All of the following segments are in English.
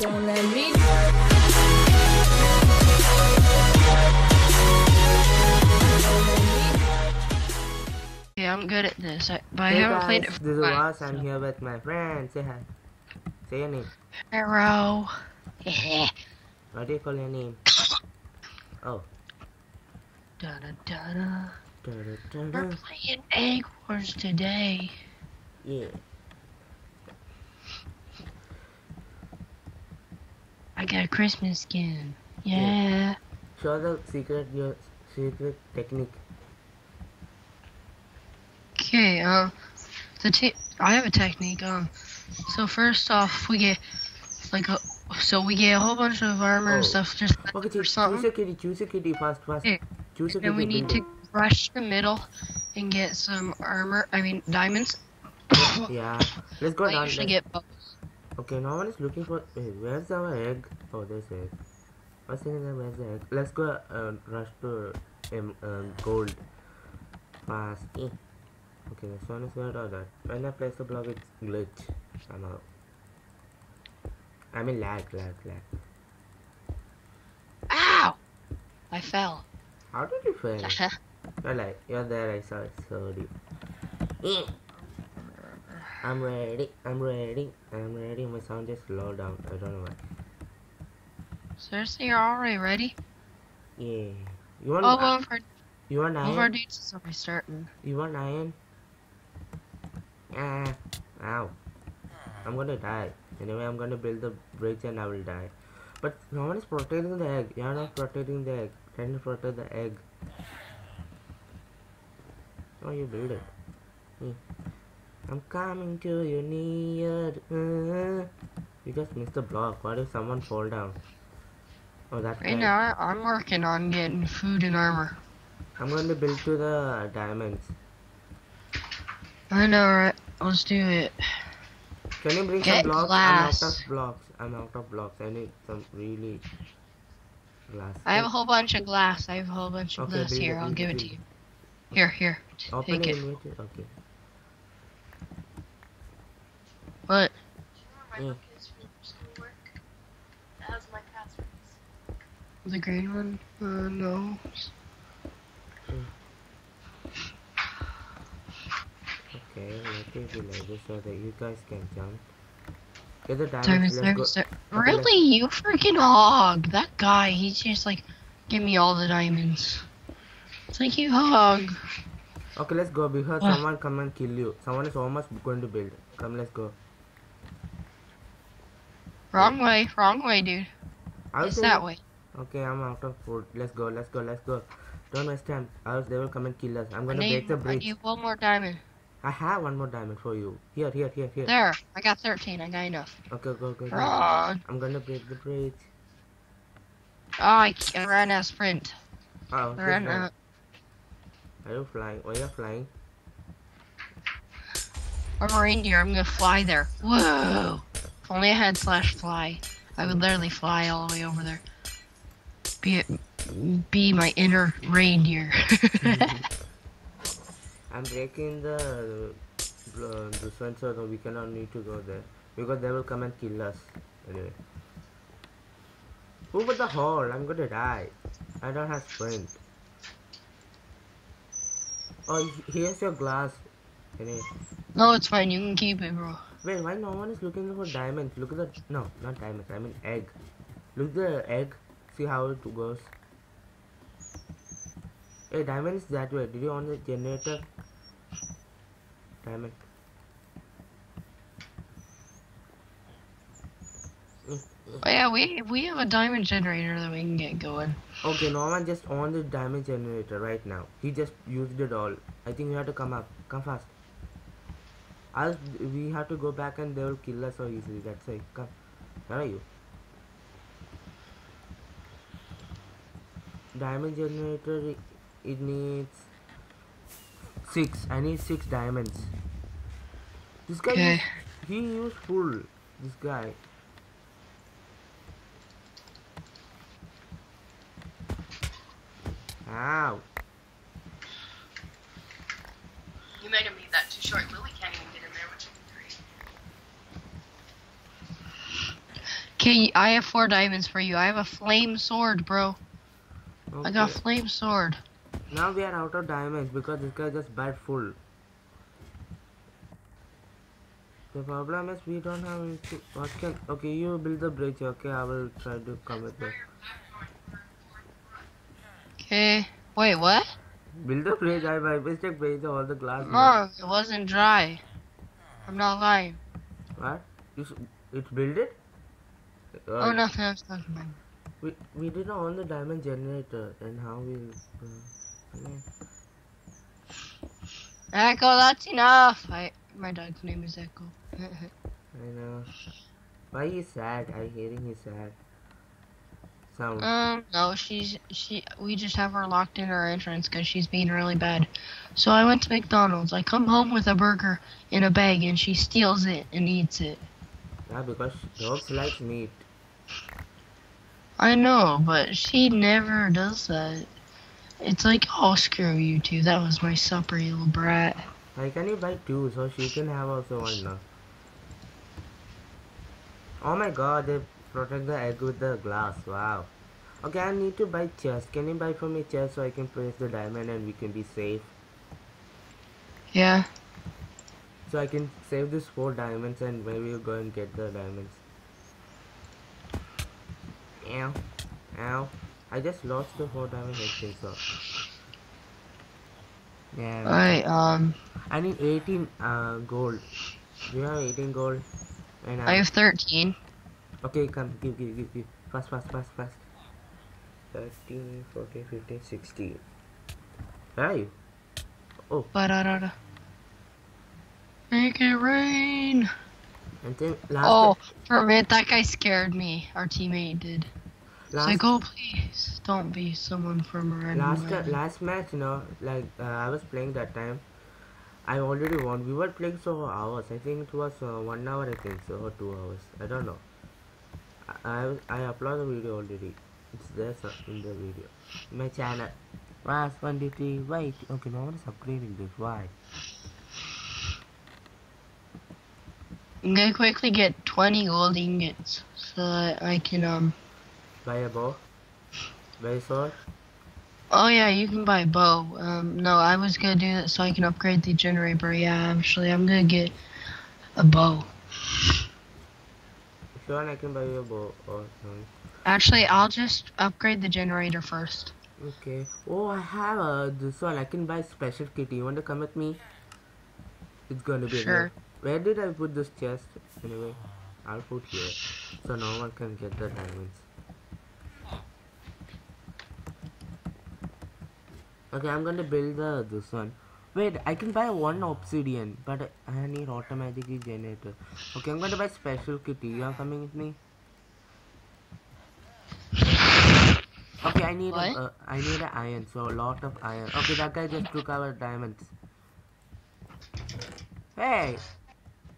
Don't let me Okay, I'm good at this, I, but I haven't guys, played it this for is a while. Vas. I'm here with my friend. Say hi. Say your name. Arrow. What do you call your name? Oh. da, da, da, da. Da-da-da-da. We're playing Egg Wars today. Yeah. I got a Christmas skin. Yeah. Show the secret your secret technique. Okay, um, the t- I have a technique. Um, so first off, we get like a so we get a whole bunch of armor Oh. and stuff just Okay, for choose, choose something. a kitty. Choose a kitty fast, fast. Okay. Choose a kitty. And we need to rush the middle and get some armor. I mean diamonds. Yeah. Let's go I down. usually get both. Okay, no one is looking for. Wait, where's our egg? Oh, there's egg. What's in there? Where's the egg? Let's go uh, rush to um, um, gold. Fast. Eh. Okay, this one is all that. When I place the block, it's glitch somehow. I mean lag, lag, lag. Ow! I fell. How did you fail? You're like, you're there, I saw it, so deep. Eh. I'm ready, I'm ready, I'm ready. My sound just low down. I don't know why. Seriously, you're already ready? Yeah. You want, Oh, our, you want one of our iron? dudes is already starting. You want iron? Ah, ow. I'm gonna die. Anyway, I'm gonna build the bridge and I will die. But no one is protecting the egg. You're not protecting the egg. Trying to protect the egg. Oh, you build it. Hmm. I'm coming to you near. Uh, you just missed the block. What if someone fall down? Oh, that Right guy. now, I'm working on getting food and armor. I'm going to build to the diamonds. I know, right? Let's do it. Can you bring Get some blocks? glass. I'm out of blocks. I'm out of blocks. I need some really glass. I have a whole bunch of glass. I have a whole bunch of Okay, glass here. it, I'll give it, it to you. Here, here. Open Take it. it. Okay. What? Mm. The green one? Uh, no. Okay, let me be this so that you guys can jump. Get the Time diamonds. is Let's go. is time. Okay, let's- Really? You freaking hog. That guy, he's just like, give me all the diamonds. It's like you hog. Okay, let's go because Ah. someone come and kill you. Someone is almost going to build. Come, let's go. Wrong way, wrong way, dude. I'll It's that way. Okay, I'm out of food. Let's go, let's go, let's go. Don't waste time. Else they will come and kill us. I'm gonna break need, the I bridge. need one more diamond. I have one more diamond for you. Here, here, here, here. There, I got 13. I got enough. Okay, go, go, go. I'm gonna break the bridge. Oh, I, I ran out of sprint. Oh, I ran run. out. Are you flying? Why are you flying? I'm a reindeer. I'm gonna fly there. Whoa! If only I had slash fly, I would literally fly all the way over there. Be be my inner reindeer. I'm breaking the uh, this one so we cannot need to go there because they will come and kill us anyway. Who put the hole? I'm gonna die. I don't have sprint. Oh, here's your glass. Anyway, no, it's fine. You can keep it, bro. Wait, why no one is looking for diamonds? Look at the no, not diamonds. I mean egg. Look at the egg. See how it goes. Hey, diamond is that way. Did you on the generator? Diamond. Oh yeah, we we have a diamond generator that we can get going. Okay, no one just on the diamond generator right now. He just used it all. I think we have to come up. Come fast. Else we have to go back and they will kill us so easily. That's why. Come. Where are you? Diamond generator. It, it needs six. I need six diamonds. This guy. Okay. used- he used full. This guy. Ow. You made him leave that too short. Lily can't even get in there, which is great. Okay, I have four diamonds for you. I have a flame sword, bro. I got a flame sword. Now we are out of diamonds because this guy just bad full. The problem is we don't have anything. What can? Okay, you build the bridge. Okay, I will try to come with the Okay. Wait, what? build the bridge. I by mistake break all the glass. No, it wasn't dry. I'm not lying. What? You it's build it? Oh, nothing. I was talking. We we didn't own the diamond generator. and how we? Uh, yeah. Echo, that's enough. I my dog's name is Echo. I know. Why he's sad? I hearing he's sad. Sound. um, no, she's she. We just have her locked in her entrance because she's being really bad. So I went to McDonald's. I come home with a burger in a bag, and she steals it and eats it. yeah, because dogs like meat. I know, but she never does that. It's like, oh, screw you two. That was my supper, you little brat. I can you buy two so she can have also one now? Oh my god, they protect the egg with the glass. Wow. Okay, I need to buy chest. Can you buy for me chest so I can place the diamond and we can be safe? Yeah. So I can save these four diamonds and maybe we'll go and get the diamonds. Ow. Ow. I just lost the four diamonds I think so. Yeah. Alright, um, I need 18 uh, gold. Do you have 18 gold? And I have 13. Okay, come, give, give, give, give. Fast, fast, fast, fast. 13, 14, 15, 16. Where are you? Ba-da-da-da. Make it rain. And then last, Oh, for a minute, that guy scared me. Our teammate did. Last, like, oh, please, don't be someone from a random last, uh, last match, you know, like uh, I was playing that time. I already won. We were playing so hours. I think it was uh, one hour. I think so, or two hours. I don't know. I I, I upload the video already. It's there sir, in the video. My channel. Was one two three. Wait. Okay, no one is upgrading this. Why? I'm gonna quickly get 20 gold ingots so that I can, um, Buy a bow. Buy a sword. oh yeah, you can buy a bow. Um, no, I was gonna do that so I can upgrade the generator. Yeah, actually, I'm gonna get a bow. If you want, I can buy you a bow or something. Actually, I'll just upgrade the generator first. Okay. Oh, I have uh, this one. I can buy special kitty. You want to come with me? It's gonna be Sure. Where did I put this chest? Anyway, I'll put here, so no one can get the diamonds. Okay, I'm gonna build the this one. Wait, I can buy one obsidian, but I need automatically generator. Okay, I'm gonna buy special kitty. You are coming with me? Okay, I need What? a, uh, I need an iron, so a lot of iron. Okay, that guy just took our diamonds. Hey,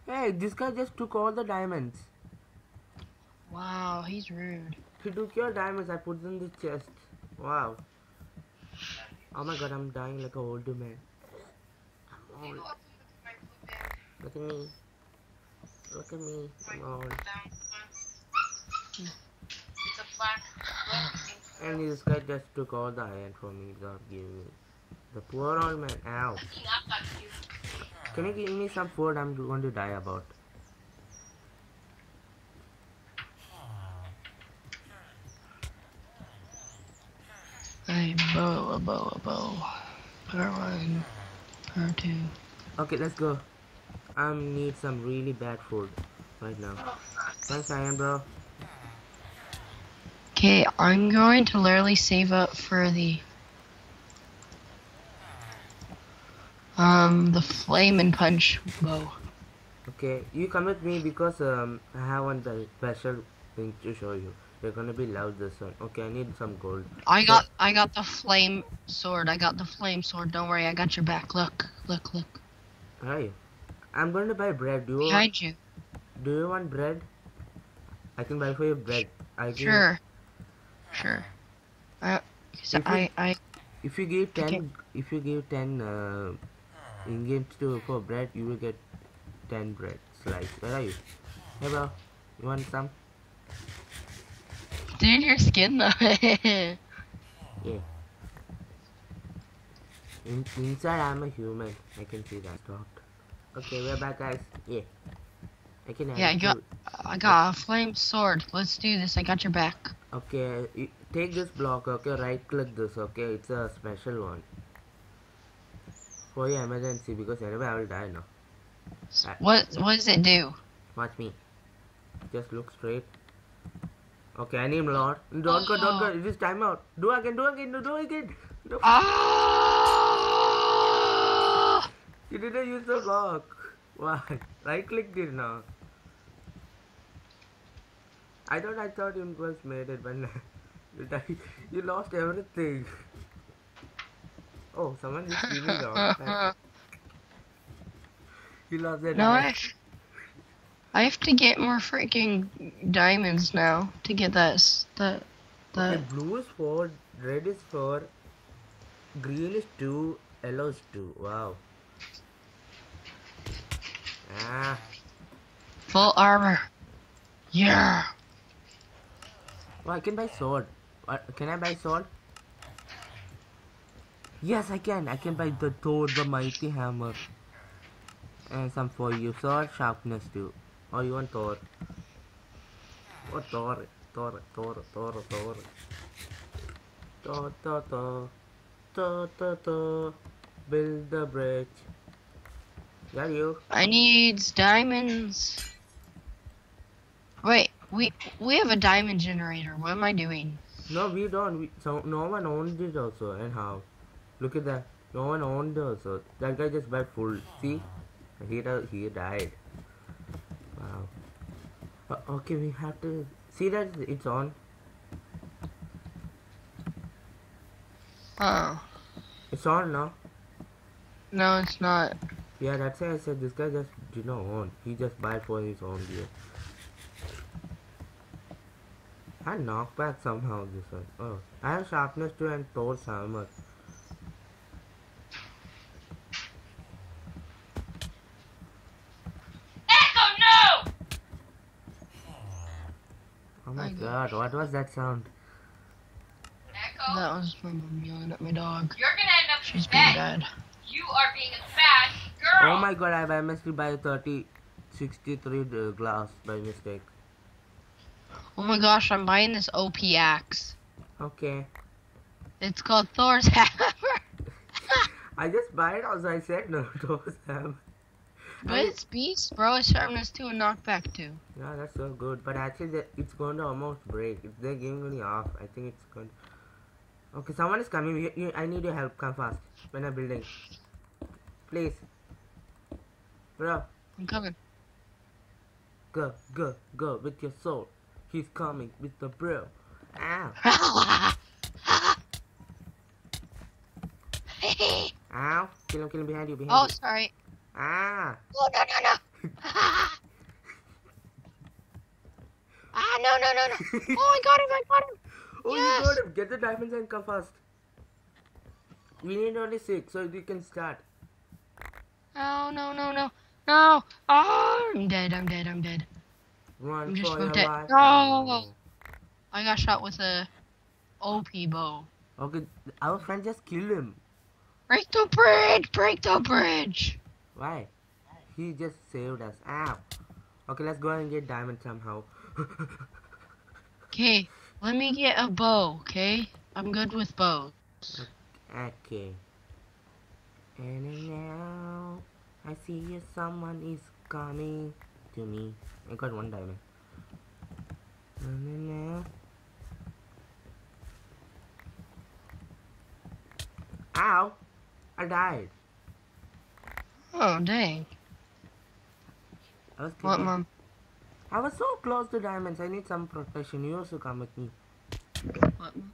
hey, this guy just took all the diamonds. Wow, he's rude. He took your diamonds. I put them in the chest. Wow. Oh my god, I'm dying like an old man. I'm old. Look at me. Look at me. I'm old. Hmm. And this guy just took all the iron from me without giving me. The poor old man. Ow. Can you give me some food? I'm going to die about. A bow, a bow. Per one, per two. Okay, let's go. I need some really bad food right now. Thanks, Iron Bro. Okay, I'm going to literally save up for the um the flame and punch bow. Okay, you come with me because um I have one special thing to show you. You're gonna be loud this one. Okay, I need some gold. I got I got the flame sword. I got the flame sword. Don't worry, I got your back. Look, look, look. You? I'm going to buy bread. Do you want, you. do you want bread? I can buy for you bread. I can, Sure. Sure. I, 'cause If you- I, I, If you give ten, Okay. if you give ten uh, ingots to for bread, you will get ten bread slice. Where are you? Hey bro, you want some? Dude, your skin though. Yeah. In, inside, I'm a human. I can see that. Stopped. Okay, we're back, guys. Yeah. I can. Yeah, add go- to- I got a flame sword. Let's do this. I got your back. Okay, you take this block. Okay, right click this. Okay, it's a special one for your emergency because anyway I will die now. What what does it do? Watch me. Just look straight. Okay, I need more. Don't go, don't go. It is timeout. Do again, do again, do again. No, Ah! you didn't use the block. Why? Right click it now. I thought I thought you was made it, but you died. You lost everything. Oh, someone is the outside. You lost the No, I have, to get more freaking diamonds now to get that that Okay, that. blue is four, red is four, green is two, yellow is two. Wow. Ah, Full armor. Yeah. oh, I can buy sword. What, can I buy sword? Yes, I can. I can buy the Thor, the mighty hammer, and some for you. Sword sharpness too. Oh, you want Thor? Oh, Thor, Thor, Thor, Thor, Thor. Thor, Thor, Thor, Thor, Thor, Thor. Build the bridge. Got you. I need diamonds. Wait, we we have a diamond generator. What am I doing? No, we don't. We, so no one owned it also. And how? Look at that. No one owned it also. That guy just buy full. See? He he died. Okay, we have to see that it's on. Oh, It's on now. no, it's not. Yeah, that's why I said this guy just did not own. He just buy for his own gear. I knocked back somehow this one. Oh, I have sharpness too and Thor's hammer. Echo, no! Oh my I god, what was that sound? Echo, That was my mom yelling at my dog. you're gonna end up She's in being bed. bad. You are being a bad girl. Oh my god, I must buy 30, 63 uh, glass by mistake. Oh my gosh, I'm buying this OP axe. Okay. It's called Thor's hammer. I just buy it also, I said no, Thor's hammer. But it's beast, bro. It's sharpness two and knockback two. Yeah, that's so good. But actually, it's going to almost break. If they're giving me off, I think it's going. Okay, someone is coming. You, you, I need your help. Come fast. When I'm building, please, bro. I'm coming. Go, go, go with your soul. He's coming with the bro. Ow, ow. Kill him, kill him behind you, behind oh, you. sorry. Ah. Oh, no, no, no. ah, no, no, no, no. Oh, I got him, I got him. Oh, Yes. you got him. Get the diamonds and come fast. We need only six, so we can start. Oh, no, no, no. No. Oh, I'm dead, I'm dead, I'm dead. Run I'm just your dead. life. No. I got shot with a OP bow. Okay, our friend just killed him. Break the bridge! Break the bridge! Why? He just saved us. Ow. Okay, let's go and get diamond somehow. Okay, let me get a bow, okay? I'm good with bows. okay. And now I see someone is coming to me. I got one diamond. And now. Ow! I died. Oh, dang. I was What, thinking- Mom? I was so close to diamonds. I need some protection. You also come with me. What, Mom?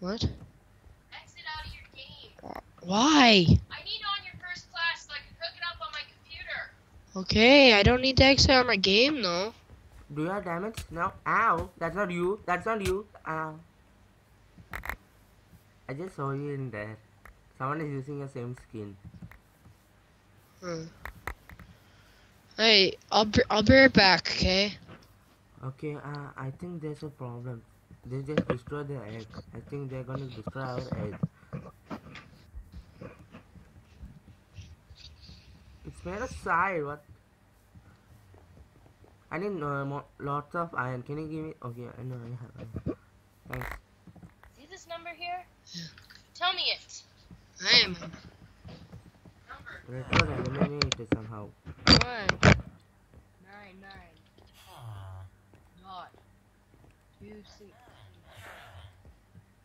What? Exit out of your game. Why? I need on your first class so I can hook it up on my computer. Okay, I don't need to exit on my game, though. Do you have diamonds? No. Ow! That's not you. That's not you. Ow. I just saw you in there. Someone is using the same skin. Hmm. Hey, I'll be, I'll be right back, okay? Okay, uh, I think there's a problem. They just destroyed the egg. I think they're gonna destroy our egg. It's made of side. What? I need uh, mo- lots of iron. Can you give me? Okay, I know I have. Iron. Thanks. See this number here? Tell me it. I am Number. Retro eliminated somehow. one nine nine dot two six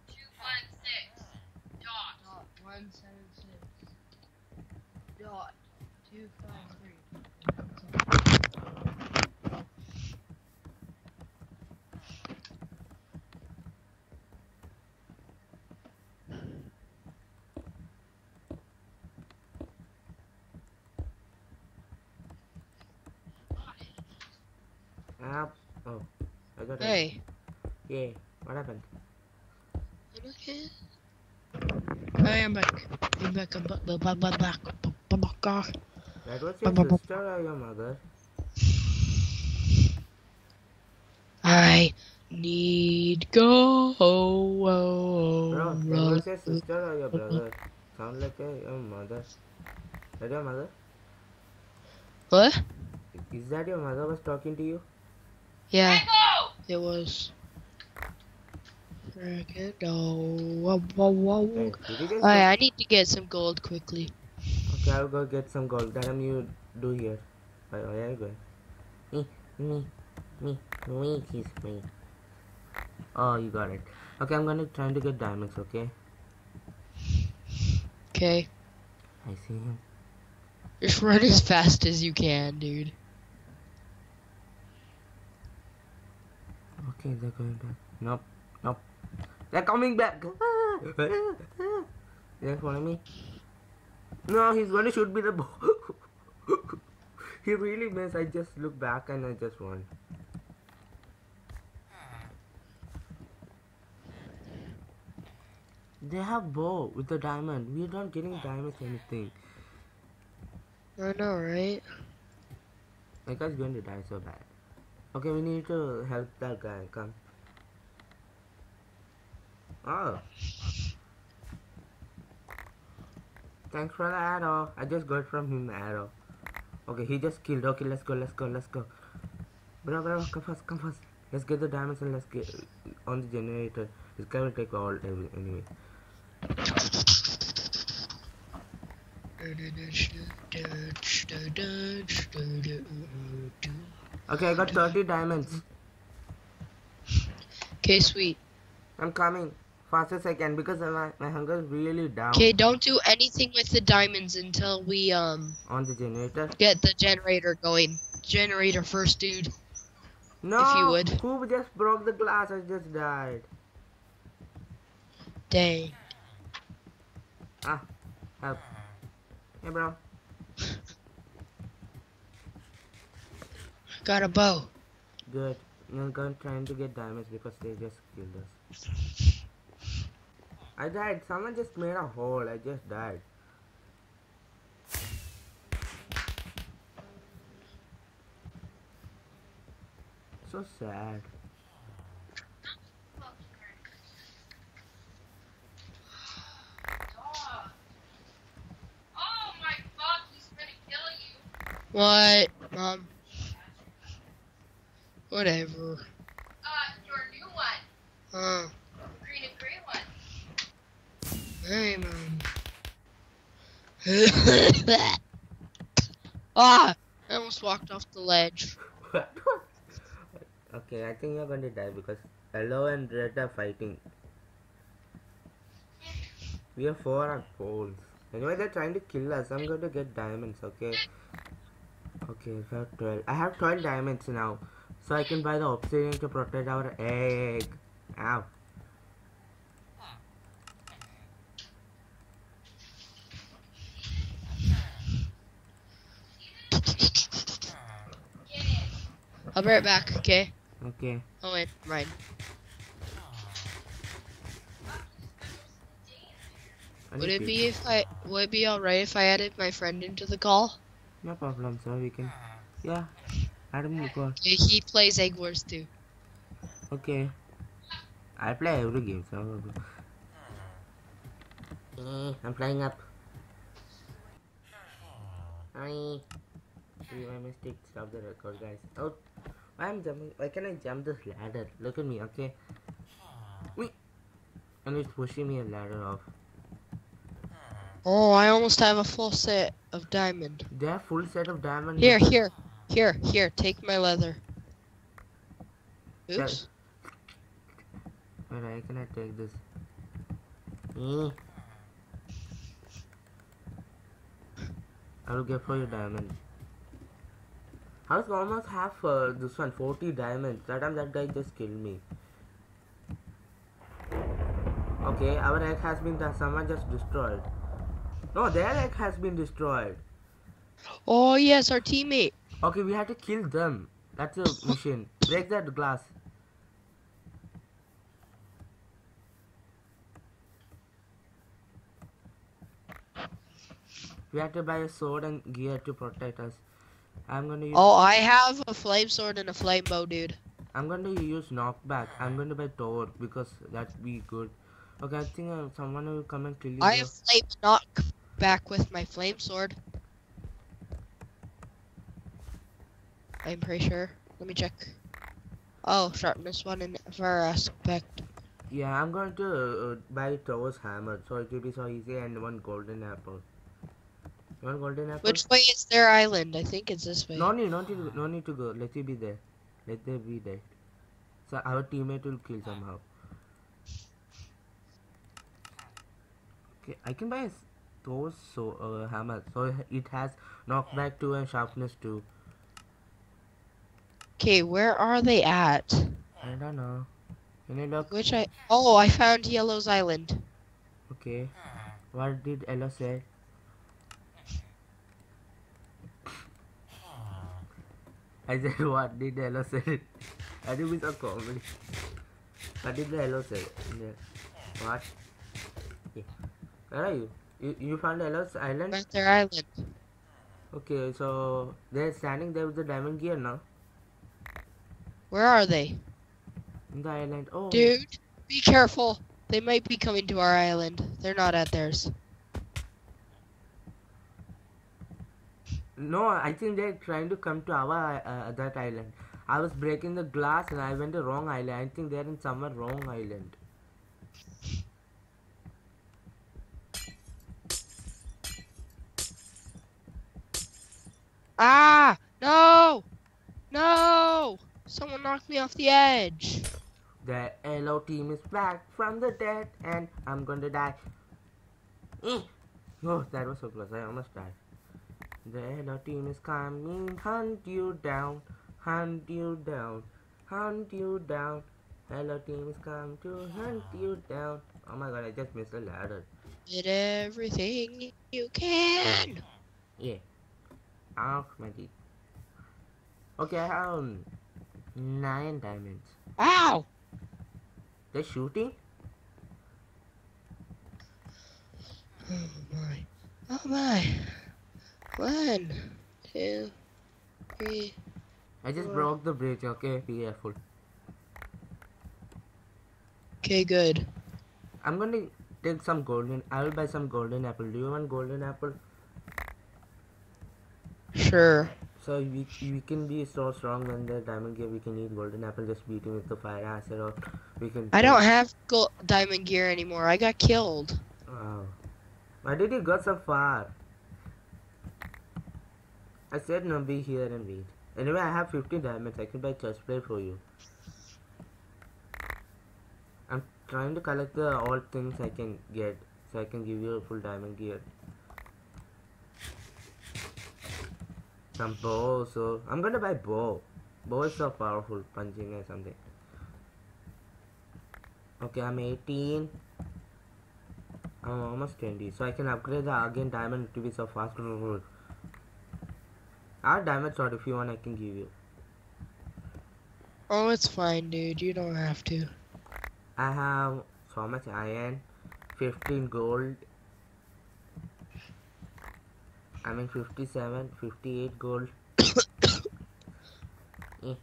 Two one six. Dot. dot one seven six dot two five three. Ah, oh, I got it. Hey, Yeah, what happened? I'm okay. I am back. I'm back. I'm back. I'm back. I'm back. back. I'm back. Ah. That was your Bu- bu- bu- sister or your mother? I need go. Bro, that was your sister or your brother? Sound like a, your mother. Is that your mother? What? Is that your mother was talking to you? Yeah, It was. Whoa, whoa, whoa. Alright, I need to get some gold quickly. Okay, I'll go get some gold. Damn you do here. Where are you going? Me, me, me, me, kiss me. Oh, you got it. Okay, I'm gonna try to get diamonds, okay? Okay, I see him. just run as fast as you can, dude. Okay, they're going back. Nope, nope. They're coming back. They're following me. No, he's gonna shoot me the ball. he really missed. I just look back and I just won. They have bow with the diamond. We're not getting diamonds anything. I know, right? That guy's going to die so bad. Okay, we need to help that guy. Come. Oh. Thanks for the arrow. I just got from him arrow. Okay, he just killed. Okay, let's go, let's go, let's go. Bro, bro, come fast, come fast. Let's get the diamonds and let's get on the generator. It's gonna take all anyway. Okay, I got 30 diamonds. Okay, sweet. I'm coming fast as I can because my, my hunger is really down Okay, don't do anything with the diamonds until we um on the generator. get the generator going. Generator first, dude. No, If you would. who just broke the glass? I just died. Dang. Ah, help. Hey, bro. Got a bow. Good. I'm going trying to get diamonds because they just killed us. I died. Someone just made a hole. I just died. So sad. Dog. Oh my fuck, he's gonna kill you. What, mom? Whatever. Uh, your new one. Uh, Green and gray one. hey, mom. ah! I almost walked off the ledge. okay, I think you're going to die because yellow and red are fighting. We have four at poles. Anyway, they're trying to kill us. I'm going to get diamonds, okay? Okay, I have 12. I have 12 diamonds now. So I can buy the obsidian to protect our egg. Ow. I'll be right back, okay? Okay. Oh, wait, right. Would it be if I, would it be alright if I added my friend into the call? No problem, sir. We can. Yeah. Adam, you go. Okay, he plays Egg Wars too. Okay. I play every game, so. Eh, I'm flying up. Hi. See my mistake. Stop the record, guys. Oh, why I'm jumping? Why can I jump this ladder? Look at me, okay? Wait. And it's pushing me a ladder off. Oh, I almost have a full set of diamond. They have full set of diamond. Here, here, here, here. Take my leather. Oops. Wait, I cannot take this. Eh. I will get for you diamond. I was almost half uh, this one, 40 diamonds. That time that guy just killed me. Okay, our egg has been done. Someone just destroyed. No, their egg has been destroyed. Oh yes, our teammate. Okay, we have to kill them. That's a mission. Break that glass. We have to buy a sword and gear to protect us. I'm gonna use Oh, I have a flame sword and a flame bow, dude. I'm going to use knockback. I'm going to buy Thor because that'd be good. Okay, I think uh, someone will come and kill you. I have flame knockback with my flame sword. I'm pretty sure. Let me check. Oh, sharpness one in for aspect. Yeah, I'm going to uh, buy Thor's hammer, so it will be so easy, and one golden apple. One golden apple? Which way is their island? I think it's this way. No need, no need, no need to go. Let you be there. Let them be there. So our teammate will kill somehow. Okay, I can buy Thor's so uh, hammer, so it has knockback two and sharpness two. Okay, where are they at? I don't know. You look? Which I oh, I found Yellow's Island. Okay. What did Ella say? I said, what did Ella say? I think it's a comedy. What did Ella say? Yeah. What? Yeah. Where are you? You, you found Ella's island? At their island. Okay, so they're standing there with the diamond gear now. Where are they? In the island. Oh. Dude, be careful. They might be coming to our island. They're not at theirs. No, I think they're trying to come to our uh, that island. I was breaking the glass and I went to wrong island. I think they're in somewhere wrong island. Ah! No! No! Someone knocked me off the edge. The yellow team is back from the dead and I'm going to die. Eh. Oh, that was so close. I almost died. The yellow team is coming, hunt you down, hunt you down, hunt you down. Hello team is come to hunt you down. Oh my god, I just missed the ladder. Did everything you can. Yeah. Off my teeth. Okay, um, nine diamonds. Ow! They're shooting? Oh my. Oh my. One, two, three. I just What? broke the bridge, okay? Be careful. Okay, good. I'm gonna take some golden. I will buy some golden apple. Do you want golden apple? Sure. So we we can be so strong when the diamond gear. We can eat golden apple. Just beat him with the fire aspect, or we can. I don't have gold diamond gear anymore. I got killed. Wow. Why did you go so far? I said no. Be here and wait. Anyway, I have 50 diamonds. I can buy chest plate for you. I'm trying to collect the all things I can get, so I can give you a full diamond gear. Some bow, so I'm gonna buy bow. Bow is so powerful, punching or something. Okay, I'm 18. I'm almost 20, so I can upgrade the again diamond to be so fast. Our diamond sword, if you want, I can give you. Oh, it's fine, dude. You don't have to. I have so much iron, 15 gold. I mean 57, 58 gold. Eh.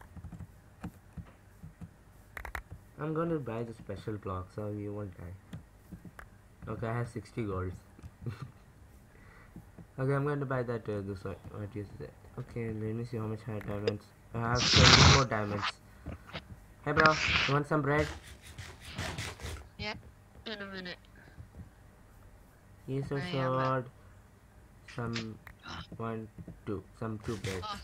I'm going to buy the special block so you won't die. Okay, I have 60 golds. okay, I'm going to buy that. Uh, this one. What is that? Okay, let me see how much I have diamonds. I have 24 diamonds. Hey, bro, you want some bread? Yeah, in a minute. Here's a I am a- sword. Some one, two, some two bread. Oh.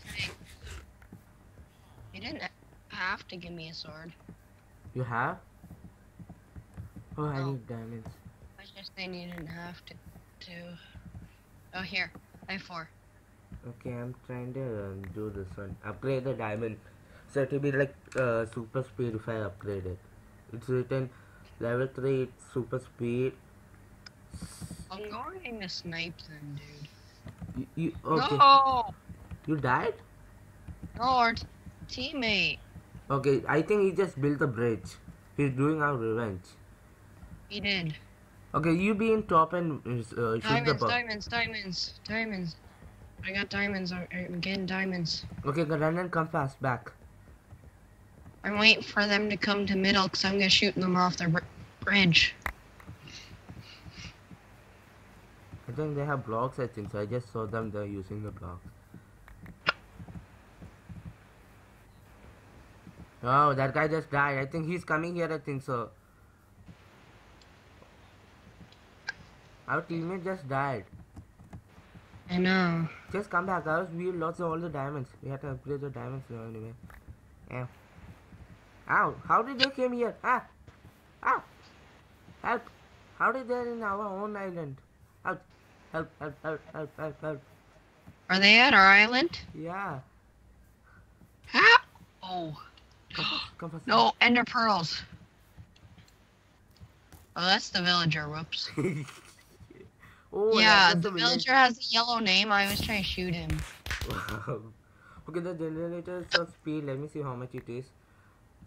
You didn't have to give me a sword. You have? Oh, I need diamonds. I was just saying you didn't have to. To. Oh, here. I have four. Okay, I'm trying to um, do this one. Upgrade the diamond. So it will be like uh, super speed if I upgrade it. It's written level 3 super speed. I'm going to snipe them, dude. You, you, okay. No! You died? No, our teammate. Okay, I think he just built a bridge. He's doing our revenge. He did. Okay, you be in top and uh, shoot the Diamonds, bug. diamonds, diamonds, diamonds. I got diamonds. I'm getting diamonds. Okay, go run and come fast back. I'm waiting for them to come to middle because I'm gonna shoot them off br- bridge. I think they have blocks, I think so. I just saw them, they're using the blocks. Oh, that guy just died. I think he's coming here, I think so. Our teammate just died. I know. Just come back, else we lost all the diamonds. We have to upgrade the diamonds now anyway. Ow. Ow, how did they came here? Ah! Ow! Help! How did they in our own island? Help! Help, help, help, help, help, help. Are they at our island? Yeah. Ah! Oh Come, come no, ender pearls. Oh, that's the villager. Whoops. oh, yeah, that's the villager has a yellow name. I was trying to shoot him. Wow. Okay, the generator is of speed. Let me see how much it is.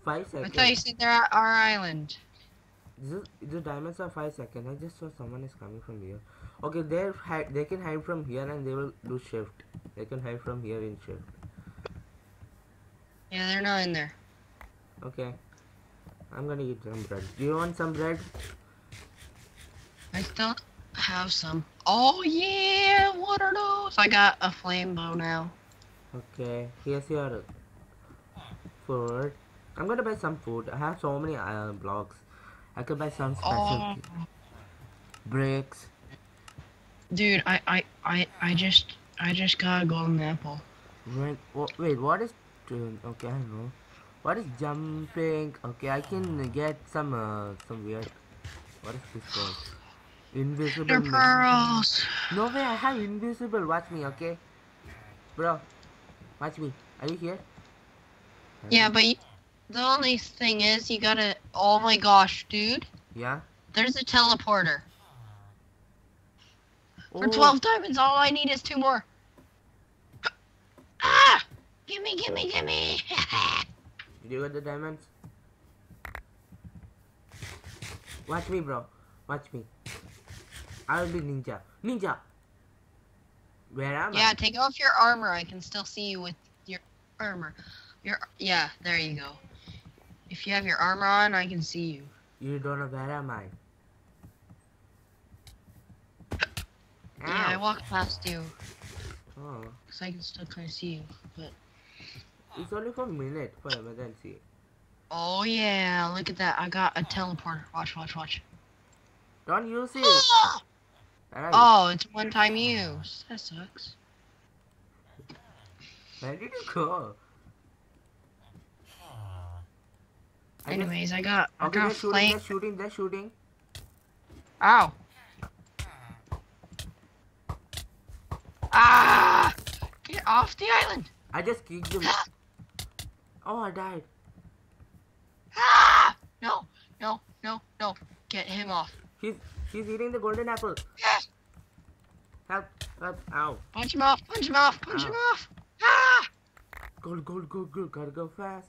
Five seconds. I seconds. thought you said they're at our island. This is, the diamonds are five seconds. I just saw someone is coming from here. Okay, they're they can hide from here and they will do shift. They can hide from here in shift. Yeah, they're not in there. Okay. I'm gonna eat some bread. Do you want some bread? I still have some. Oh yeah, what are those? I got a flame bow now. Okay. Here's your food. I'm gonna buy some food. I have so many uh, blocks. I could buy some special Oh, bricks. Dude, I, I, I, I just, I just got a golden apple. Wait, wait, what is? Okay, I know. What is jumping? Okay, I can get some uh, some weird. What is this called? Invisible. Mech- pearls. No way, I have invisible. Watch me, okay, bro. Watch me. Are you here? Yeah, but you, the only thing is, you gotta. Oh my gosh, dude, Yeah. there's a teleporter. For Oh, 12 diamonds, all I need is two more. Ah! Gimme, gimme, gimme! Did you get the diamonds? Watch me, bro. Watch me. I will be ninja. Ninja. Where am yeah, I? take off your armor. I can still see you with your armor. Your yeah, there you go. If you have your armor on, I can see you. You don't know where am I? Yeah, I walked past you Oh, because I can still kind of see you. But it's only for a minute but I can emergency. oh yeah, look at that! I got a teleporter. Watch, watch, watch. Don't use it. Ah! Oh, it's one time use. That sucks. Where did you go? Anyways, I got I okay, got they're shooting, they're shooting, they're shooting. Ow. Ah! Get off the island! I just kicked him. Oh, I died. Ah! No, no, no, no. Get him off. He's he's eating the golden apple. Yes! Help, help, ow. Punch him off, punch him off, punch him off! Ah! Gold, gold, gold, gold, gotta go fast.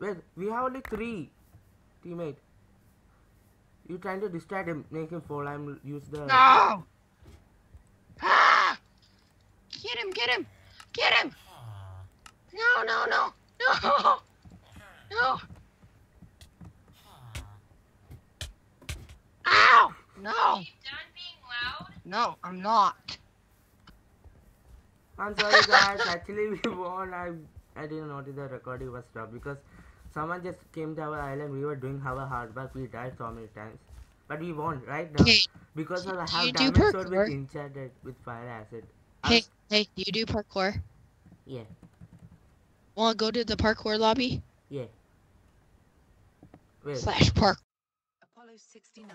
Wait, we have only three. Teammate. You're trying to distract him, make him fall. I'm use the. No! Get him, get him, get him! No, no, no, no, no! Ow! No! No, I'm not. I'm sorry guys, actually we won. I, I didn't notice the recording was stopped because someone just came to our island. We were doing our hard work. We died so many times. But we won, right? Now. Because of how damage sword with enchanted with fire aspect. Hey, hey, do you do parkour? Yeah, Want to go to the parkour lobby? yeah. Wait, Slash park. Apollo 69.